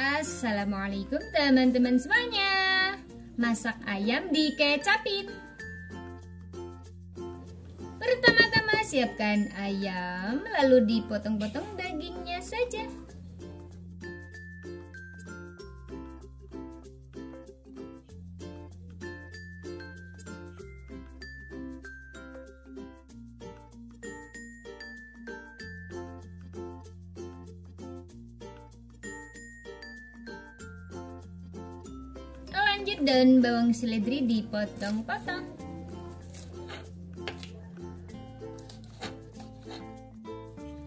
Assalamualaikum teman-teman semuanya. Masak ayam dikecapin Pertama-tama siapkan ayam Lalu dipotong-potong dagingnya saja Lanjut daun bawang seledri dipotong-potong.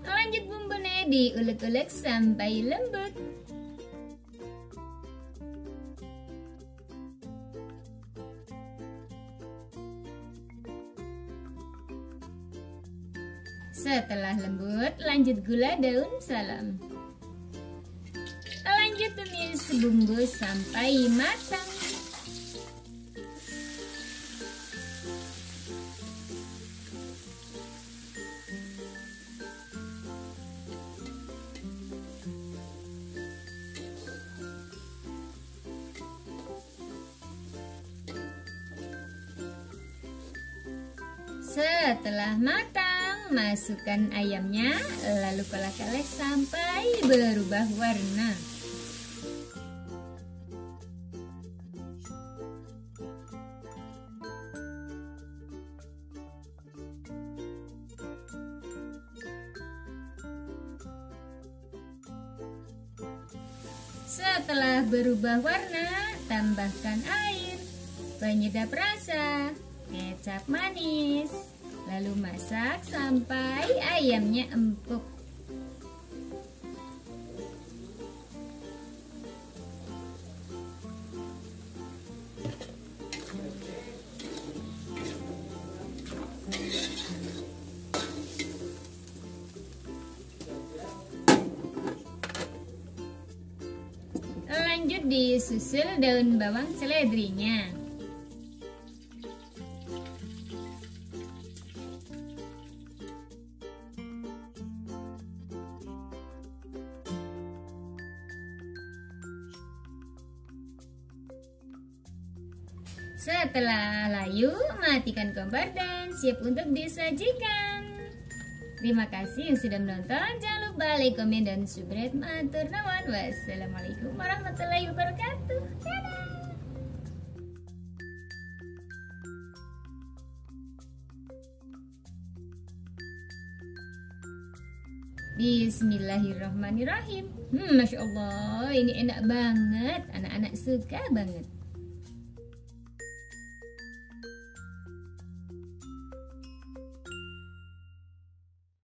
Lanjut bumbunya diulek-ulek sampai lembut. Setelah lembut, lanjut gula daun salam. Lanjut tumis bumbu sampai matang. Setelah matang, masukkan ayamnya, lalu kolak-kolak sampai berubah warna. Setelah berubah warna, tambahkan air, penyedap rasa, kecap manis, lalu masak sampai ayamnya empuk. Lanjut disusul daun bawang seledrinya. Setelah layu, matikan kompor dan siap untuk disajikan. Terima kasih yang sudah menonton. Jangan lupa like, komen, dan subscribe. Matur nuwun. Wassalamualaikum warahmatullahi wabarakatuh. Bismillahirrahmanirrahim. Hmm, Masya Allah, ini enak banget. Anak-anak suka banget.